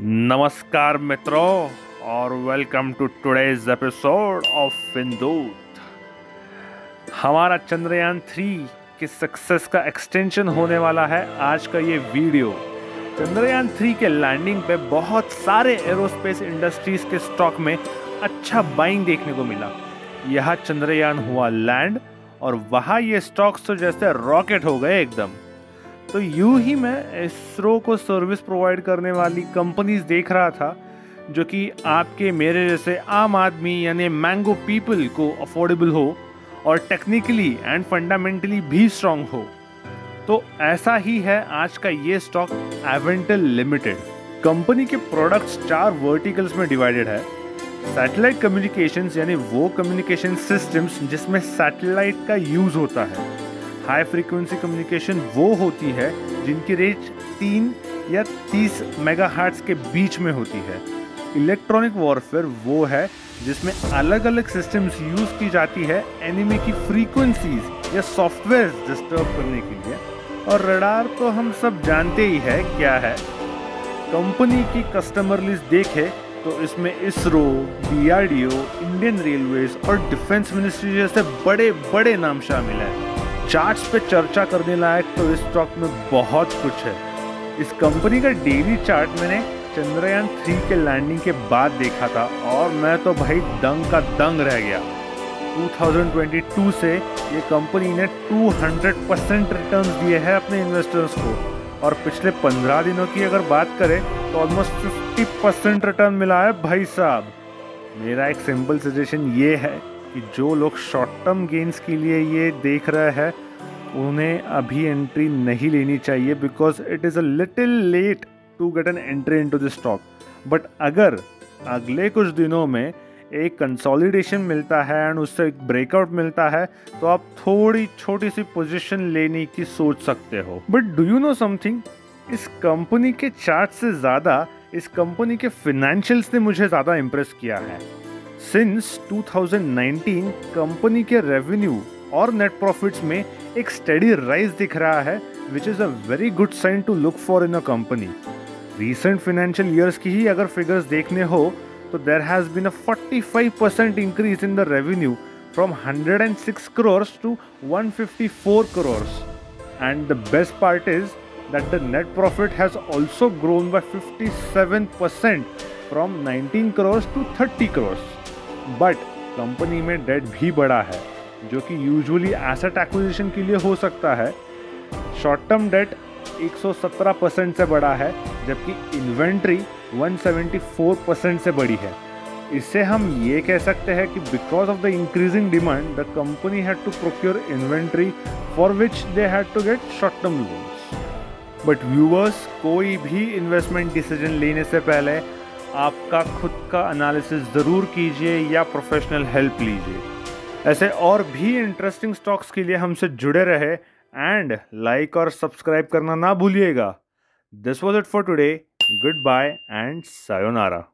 नमस्कार मित्रों, और welcome to today's episode of फिंदूत हमारा चंद्रयान थ्री की सक्सेस का एक्सटेंशन होने वाला है आज का ये वीडियो चंद्रयान थ्री के लैंडिंग पे बहुत सारे एरोस्पेस इंडस्ट्रीज़ के स्टॉक में अच्छा बाइंग देखने को मिला. यह चंद्रयान हुआ लैंड और वहाँ ये स्टॉक्स तो जैसे रॉकेट हो गए एकदम. तो यूँ ही मैं इसरो को सर्विस प्रोवाइड करने वाली कंपनीज़ देख रहा था, जो कि आपके मेरे जैसे आम आदमी यानी मैंगो पीपल को अफोर्डेबल हो और टेक्निकली एंड फंडामेंटली भी स्ट्रांग हो। तो ऐसा ही है आज का ये स्टॉक एवेंटल लिमिटेड कंपनी के प्रोडक्ट्स चार वर्टिकल्स में डिवाइडेड है। सैटेलाइट कम्युनिकेशंस यानी वो कम्युनिकेशन सिस्टम्स जिसमें सैटेलाइट का यूज़ होता है। हाई फ्रीक्वेंसी कम्युनिकेशन वो होती है जिनकी रेंज तीन या तीस मेगा के बीच में होती है। इलेक्ट्रॉनिक वॉरफेयर वो है जिसमें अलग अलग सिस्टम्स यूज़ की जाती है एनिमी की फ्रीक्वेंसीज या सॉफ्टवेयर डिस्टर्ब करने के लिए। और रडार तो हम सब जानते ही है क्या है। कंपनी की कस्टमर लिस्ट देखे तो इसमें इसरो डीआरडीओ इंडियन रेलवेज और डिफेंस मिनिस्ट्री जैसे बड़े बड़े नाम शामिल हैं। चार्ट्स पे चर्चा करने लायक तो इस स्टॉक में बहुत कुछ है। इस कंपनी का डेली चार्ट मैंने चंद्रयान थ्री के लैंडिंग के बाद देखा था और मैं तो भाई दंग का दंग रह गया। 2022 से ये कंपनी ने 200 परसेंट रिटर्न दिए हैं अपने इन्वेस्टर्स को। और पिछले 15 दिनों की अगर बात करें तो ऑलमोस्ट 50 परसेंट रिटर्न मिला है भाई साहब। मेरा एक सिंपल सजेशन ये है कि जो लोग शॉर्ट टर्म गेंस के लिए ये देख रहे हैं, उन्हें अभी एंट्री नहीं लेनी चाहिए because it is a little late to get an entry into the stock but अगर अगले कुछ दिनों में एक कंसोलिडेशन मिलता है एंड उससे एक ब्रेकआउट मिलता है तो आप थोड़ी छोटी सी पोजीशन लेने की सोच सकते हो। But do you know something इस कंपनी के चार्ट से ज़्यादा, इस कंपनी के फिनेंशियल्स ने मुझे ज़्यादा इम्प्रेस किया है। सिंस 2019 कंपनी के रेवेन्यू और नेट प्रॉफिट्स में एक स्टडी राइज दिख रहा है which is a very good sign to look for in a company recent financial years की ही अगर फिगर्स देखने हो तो there has been a 45 percent increase in the revenue from 106 crores to 154 crores. And the best part is that the net profit has also grown by 57% from 19 crores to 30 crores. But company में debt भी बड़ा है, जो कि usually asset acquisition के लिए हो सकता है। शॉर्ट टर्म डेट 117 परसेंट से बड़ा है, जबकि इन्वेंट्री 174 परसेंट से बड़ी है। इससे हम ये कह सकते हैं कि because of the increasing demand the company had to procure inventory for which they had to get short term loans but viewers कोई भी इन्वेस्टमेंट डिसीज़न लेने से पहले आपका खुद का एनालिसिस ज़रूर कीजिए या प्रोफेशनल हेल्प लीजिए। ऐसे और भी इंटरेस्टिंग स्टॉक्स के लिए हमसे जुड़े रहे एंड लाइक और सब्सक्राइब करना ना भूलिएगा। This was it for today good bye and sayonara